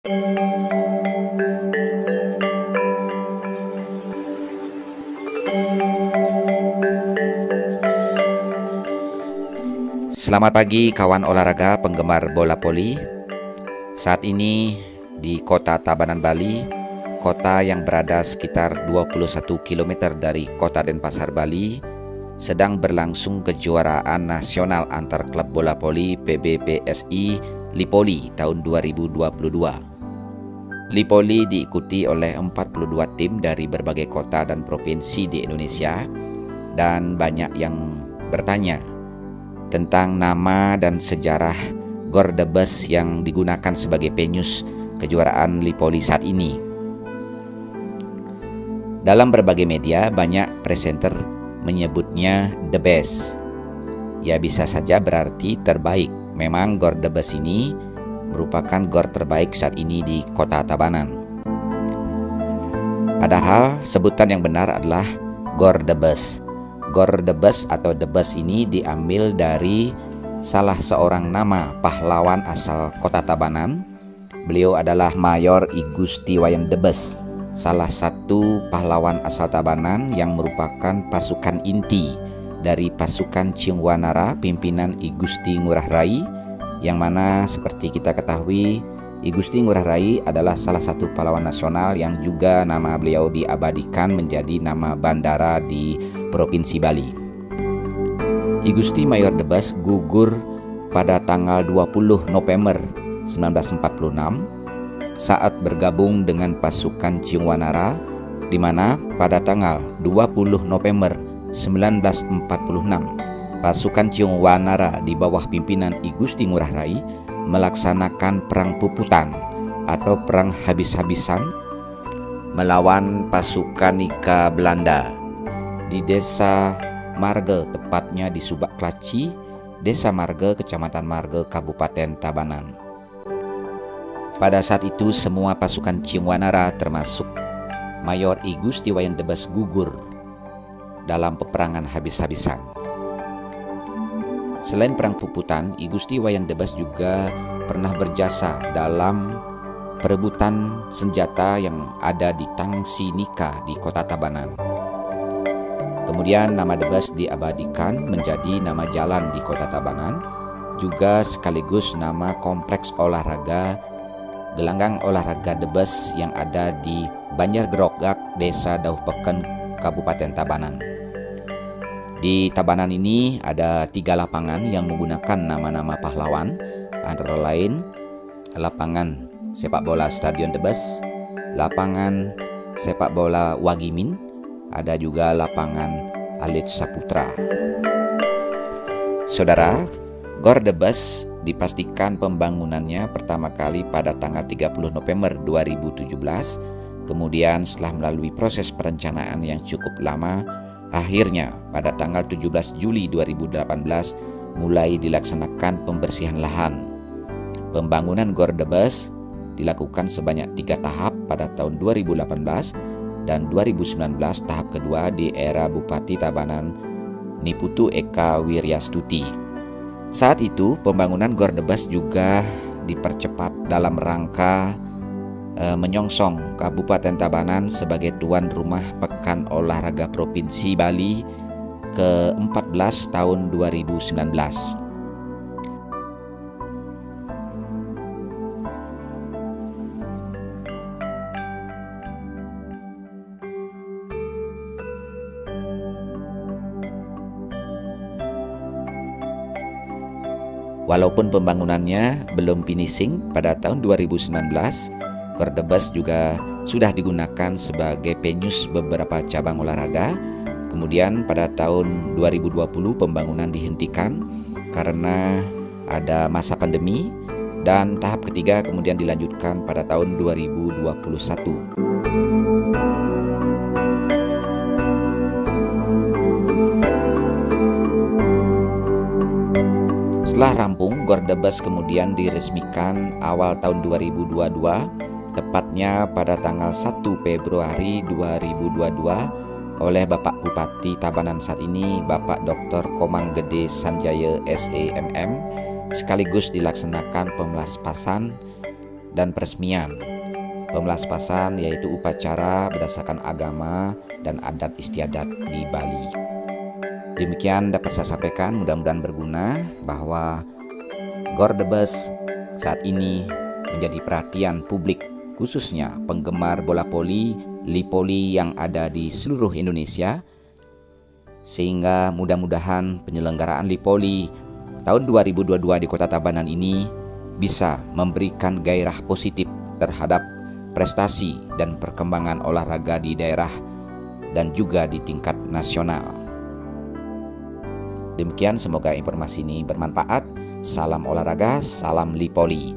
Selamat pagi kawan olahraga penggemar bola poli. Saat ini di kota Tabanan Bali, kota yang berada sekitar 21 km dari kota Denpasar Bali, sedang berlangsung kejuaraan nasional antar klub bola poli PBPSI Lipoli tahun 2022. Lipoli diikuti oleh 42 tim dari berbagai kota dan provinsi di Indonesia dan banyak yang bertanya tentang nama dan sejarah Gor Debes yang digunakan sebagai penyus kejuaraan Lipoli saat ini. Dalam berbagai media, banyak presenter menyebutnya the best. Ya bisa saja berarti terbaik. Memang Gor Debes ini merupakan gor terbaik saat ini di kota Tabanan. Padahal sebutan yang benar adalah Gor Debes Gor Debes atau Debes ini diambil dari salah seorang nama pahlawan asal kota Tabanan. Beliau adalah Mayor Igusti Wayan Debes, salah satu pahlawan asal Tabanan yang merupakan pasukan inti dari pasukan Ciungwanara pimpinan Igusti Ngurah Rai yang mana seperti kita ketahui Igusti Ngurah Rai adalah salah satu pahlawan nasional yang juga nama beliau diabadikan menjadi nama bandara di Provinsi Bali. Igusti Mayor Debas gugur pada tanggal 20 November 1946 saat bergabung dengan pasukan Ciungwanara di mana pada tanggal 20 November 1946 pasukan Ciungwanara di bawah pimpinan Igusti Ngurah Rai melaksanakan perang puputan atau perang habis-habisan melawan pasukan Nika Belanda di desa Marge, tepatnya di Subak Klaci, Desa Marge, Kecamatan Marge, Kabupaten Tabanan. Pada saat itu semua pasukan Ciungwanara termasuk Mayor I Gusti Wayan Debas gugur dalam peperangan habis-habisan. Selain perang puputan, I Gusti Wayan Debas juga pernah berjasa dalam perebutan senjata yang ada di Tangsi Nika di kota Tabanan. Kemudian nama Debes diabadikan menjadi nama jalan di kota Tabanan, juga sekaligus nama kompleks olahraga gelanggang olahraga Debes yang ada di Banjar Gerogak, Desa Dauh Peken, Kabupaten Tabanan. Di Tabanan ini ada tiga lapangan yang menggunakan nama-nama pahlawan, antara lain lapangan sepak bola Stadion Debes, lapangan sepak bola Wagimin, ada juga lapangan Alit Saputra. Saudara, Gor Debes dipastikan pembangunannya pertama kali pada tanggal 30 November 2017. Kemudian setelah melalui proses perencanaan yang cukup lama, akhirnya pada tanggal 17 Juli 2018 mulai dilaksanakan pembersihan lahan. Pembangunan Gor Debes dilakukan sebanyak tiga tahap pada tahun 2018 dan 2019 tahap kedua di era Bupati Tabanan Niputu Eka Wiryastuti. Saat itu pembangunan Gor Debes juga dipercepat dalam rangka e, menyongsong Kabupaten Tabanan sebagai tuan rumah Pekan Olahraga Provinsi Bali ke-14 tahun 2019. Walaupun pembangunannya belum finishing pada tahun 2019, Kordebas juga sudah digunakan sebagai penyus beberapa cabang olahraga. Kemudian pada tahun 2020 pembangunan dihentikan karena ada masa pandemi dan tahap ketiga kemudian dilanjutkan pada tahun 2021. Setelah rampung, Gordebes kemudian diresmikan awal tahun 2022, tepatnya pada tanggal 1 Februari 2022 oleh Bapak Bupati Tabanan saat ini, Bapak Dr. Komang Gede Sanjaya SEMM, sekaligus dilaksanakan pemelaspasan dan peresmian. Pemelaspasan yaitu upacara berdasarkan agama dan adat istiadat di Bali. Demikian dapat saya sampaikan, mudah-mudahan berguna bahwa Gordebes saat ini menjadi perhatian publik khususnya penggemar bola poli, lipoli yang ada di seluruh Indonesia sehingga mudah-mudahan penyelenggaraan lipoli tahun 2022 di Kota Tabanan ini bisa memberikan gairah positif terhadap prestasi dan perkembangan olahraga di daerah dan juga di tingkat nasional. Demikian semoga informasi ini bermanfaat. Salam olahraga, salam Lipoli.